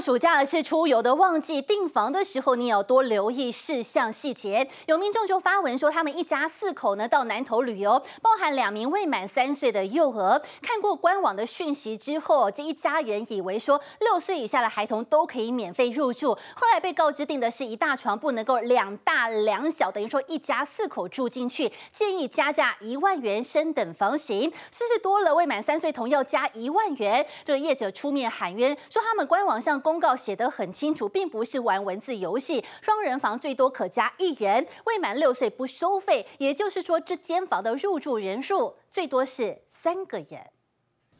暑假是出游的旺季，订房的时候你也要多留意事项细节。有民众就发文说，他们一家四口呢到南投旅游，包含两名未满三岁的幼儿。看过官网的讯息之后，这一家人以为说六岁以下的孩童都可以免费入住，后来被告知订的是一大床，不能够两大两小，等于说一家四口住进去，建议加价一万元升等房型，甚至多了未满三岁童要加一万元。这个业者出面喊冤，说他们官网上。公告写得很清楚，并不是玩文字游戏。双人房最多可加一人，未满六岁不收费。也就是说，这间房的入住人数最多是三个人。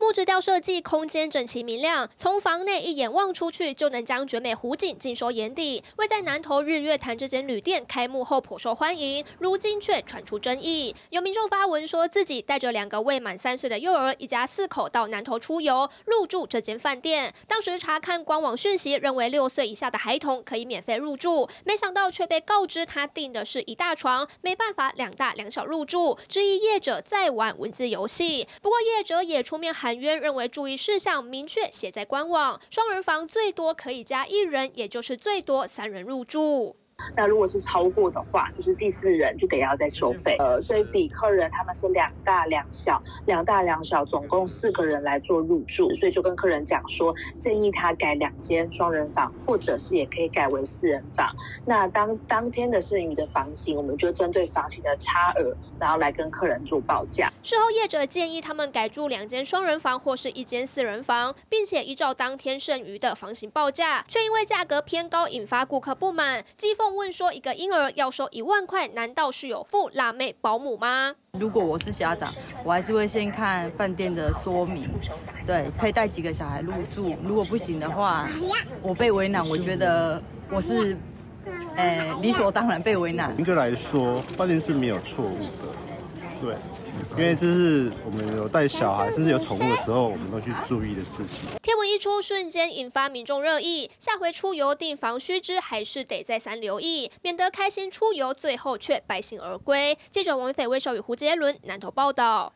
木质调设计，空间整齐明亮，从房内一眼望出去就能将绝美湖景尽收眼底。位在南投日月潭这间旅店开幕后颇受欢迎，如今却传出争议。有民众发文说自己带着两个未满三岁的幼儿，一家四口到南投出游，入住这间饭店。当时查看官网讯息，认为六岁以下的孩童可以免费入住，没想到却被告知他订的是一大床，没办法两大两小入住，质疑业者在玩文字游戏。不过业者也出面喊。喊冤认为注意事项明确写在官网，双人房最多可以加一人，也就是最多三人入住。那如果是超过的话，就是第四人就得要再收费。呃，这一笔客人他们是两大两小，两大两小，总共四个人来做入住，所以就跟客人讲说，建议他改两间双人房，或者是也可以改为四人房。那当当天的剩余的房型，我们就针对房型的差额，然后来跟客人做报价。事后业者建议他们改住两间双人房或是一间四人房，并且依照当天剩余的房型报价，却因为价格偏高，引发顾客不满，讥讽。问说一个婴儿要收一万块，难道是有付辣妹保姆吗？如果我是家长，我还是会先看饭店的说明，对，可以带几个小孩入住。如果不行的话，我被为难，我觉得我是，诶，理所当然被为难。应该来说，饭店是没有错误的，对。因为这是我们有带小孩，甚至有宠物的时候，我们都去注意的事情。天文一出，瞬间引发民众热议。下回出游订房须知，还是得再三留意，免得开心出游，最后却败兴而归。记者王伟斐、魏少宇、胡杰伦南投报道。